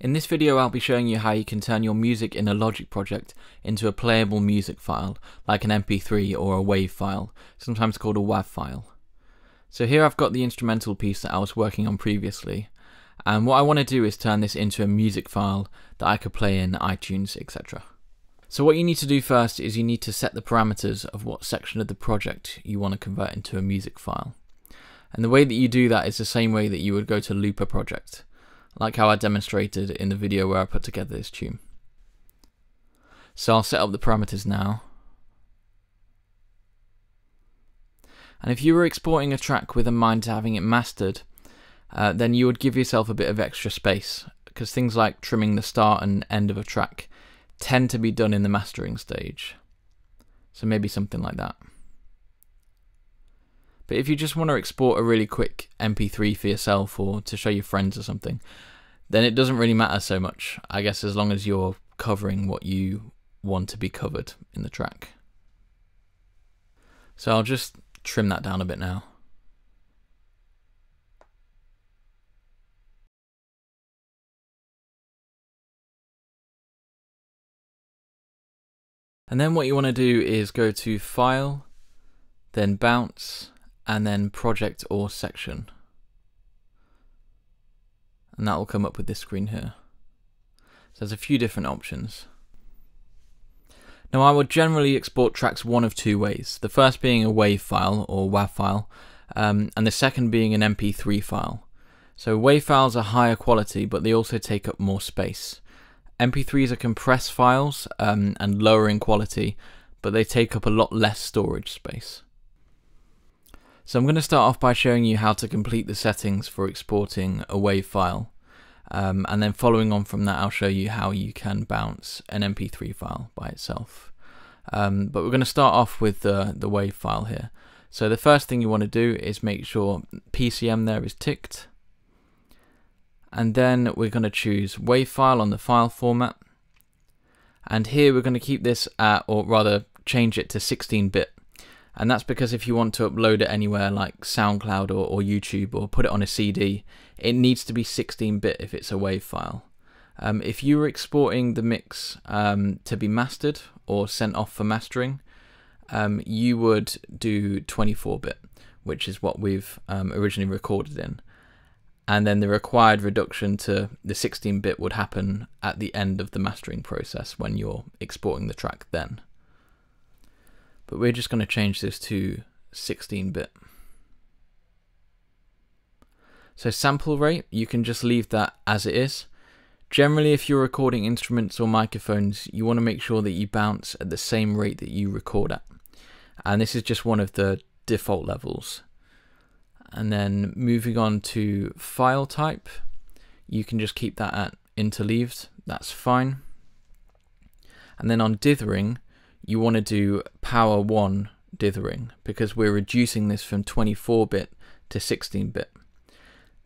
In this video I'll be showing you how you can turn your music in a Logic project into a playable music file, like an MP3 or a WAV file, sometimes called a WAV file. So here I've got the instrumental piece that I was working on previously, and what I want to do is turn this into a music file that I could play in iTunes, etc. So what you need to do first is you need to set the parameters of what section of the project you want to convert into a music file. And the way that you do that is the same way that you would go to Looper project like how I demonstrated in the video where I put together this tune. So I'll set up the parameters now. And if you were exporting a track with a mind to having it mastered, uh, then you would give yourself a bit of extra space, because things like trimming the start and end of a track tend to be done in the mastering stage. So maybe something like that. But if you just want to export a really quick MP3 for yourself or to show your friends or something, then it doesn't really matter so much, I guess, as long as you're covering what you want to be covered in the track. So I'll just trim that down a bit now. And then what you want to do is go to File, then Bounce, and then Project or Section and that will come up with this screen here. So there's a few different options. Now I would generally export tracks one of two ways, the first being a WAV file or WAV file, um, and the second being an MP3 file. So WAV files are higher quality, but they also take up more space. MP3s are compressed files um, and lower in quality, but they take up a lot less storage space. So I'm going to start off by showing you how to complete the settings for exporting a WAV file. Um, and then following on from that, I'll show you how you can bounce an MP3 file by itself. Um, but we're going to start off with the, the WAV file here. So the first thing you want to do is make sure PCM there is ticked. And then we're going to choose WAV file on the file format. And here we're going to keep this at, or rather change it to 16-bit and that's because if you want to upload it anywhere like SoundCloud or, or YouTube or put it on a CD, it needs to be 16-bit if it's a WAV file. Um, if you were exporting the mix um, to be mastered or sent off for mastering, um, you would do 24-bit, which is what we've um, originally recorded in. And then the required reduction to the 16-bit would happen at the end of the mastering process when you're exporting the track then but we're just going to change this to 16-bit. So sample rate, you can just leave that as it is. Generally, if you're recording instruments or microphones, you want to make sure that you bounce at the same rate that you record at. And this is just one of the default levels. And then moving on to file type, you can just keep that at interleaved, that's fine. And then on dithering, you want to do power 1 dithering because we're reducing this from 24-bit to 16-bit.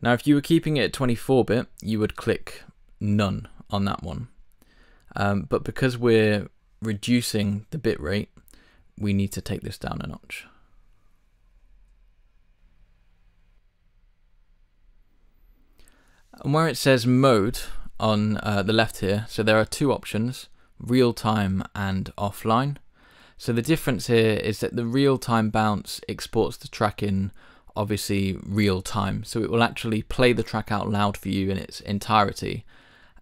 Now if you were keeping it at 24-bit, you would click none on that one. Um, but because we're reducing the bit rate, we need to take this down a notch. And where it says mode on uh, the left here, so there are two options real time and offline. So the difference here is that the real time bounce exports the track in obviously real time. So it will actually play the track out loud for you in its entirety.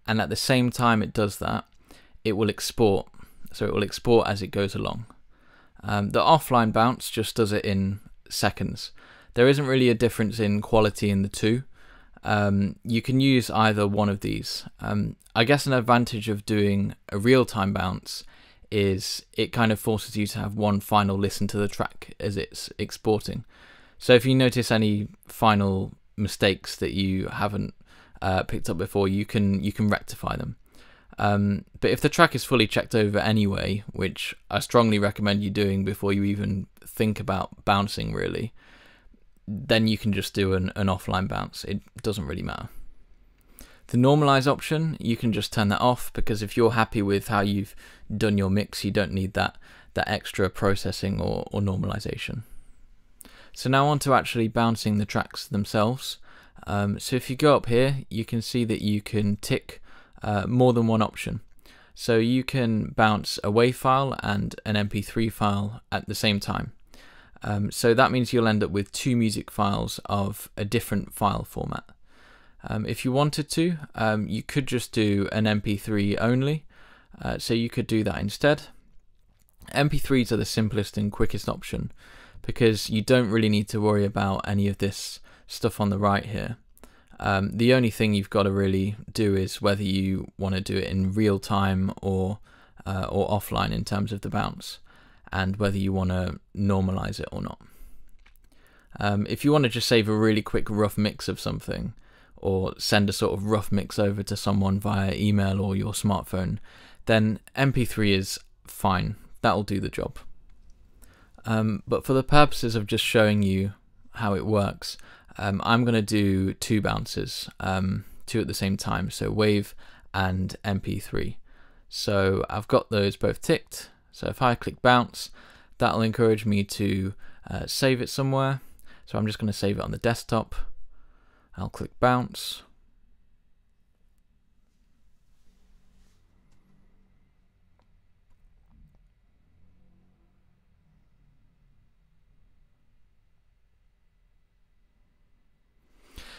And at the same time it does that, it will export. So it will export as it goes along. Um, the offline bounce just does it in seconds. There isn't really a difference in quality in the two. Um, you can use either one of these. Um, I guess an advantage of doing a real time bounce is it kind of forces you to have one final listen to the track as it's exporting. So if you notice any final mistakes that you haven't uh, picked up before, you can you can rectify them. Um, but if the track is fully checked over anyway, which I strongly recommend you doing before you even think about bouncing, really, then you can just do an, an offline bounce. It doesn't really matter. The normalize option, you can just turn that off because if you're happy with how you've done your mix, you don't need that, that extra processing or, or normalization. So now on to actually bouncing the tracks themselves. Um, so if you go up here, you can see that you can tick uh, more than one option. So you can bounce a WAV file and an MP3 file at the same time. Um, so that means you'll end up with two music files of a different file format. Um, if you wanted to, um, you could just do an MP3 only, uh, so you could do that instead. MP3s are the simplest and quickest option because you don't really need to worry about any of this stuff on the right here. Um, the only thing you've got to really do is whether you want to do it in real time or uh, or offline in terms of the bounce, and whether you want to normalize it or not. Um, if you want to just save a really quick rough mix of something, or send a sort of rough mix over to someone via email or your smartphone, then MP3 is fine. That'll do the job. Um, but for the purposes of just showing you how it works, um, I'm going to do two bounces, um, two at the same time, so Wave and MP3. So I've got those both ticked. So if I click bounce, that'll encourage me to uh, save it somewhere. So I'm just going to save it on the desktop. I'll click bounce.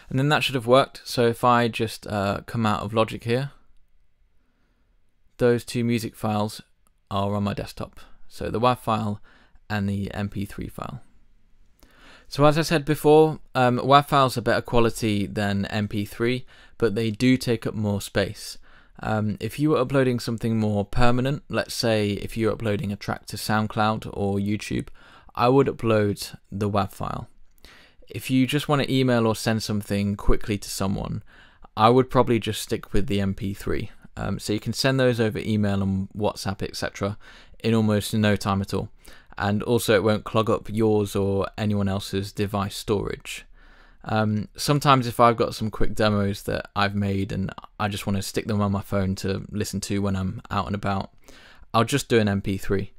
And then that should have worked. So if I just uh, come out of Logic here, those two music files are on my desktop. So the WAV file and the MP3 file. So as I said before, um, WAV files are better quality than MP3, but they do take up more space. Um, if you were uploading something more permanent, let's say if you're uploading a track to SoundCloud or YouTube, I would upload the WAV file. If you just want to email or send something quickly to someone, I would probably just stick with the MP3. Um, so you can send those over email and WhatsApp, etc., in almost no time at all. And also, it won't clog up yours or anyone else's device storage. Um, sometimes, if I've got some quick demos that I've made and I just want to stick them on my phone to listen to when I'm out and about, I'll just do an MP3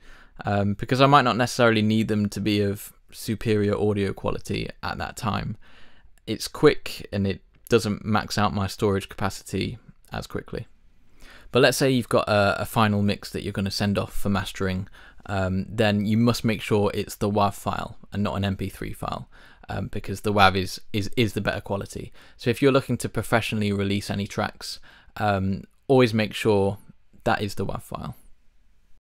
um, because I might not necessarily need them to be of superior audio quality at that time. It's quick and it doesn't max out my storage capacity as quickly. But let's say you've got a, a final mix that you're going to send off for mastering, um, then you must make sure it's the WAV file and not an MP3 file. Um, because the WAV is, is is the better quality. So if you're looking to professionally release any tracks, um, always make sure that is the WAV file.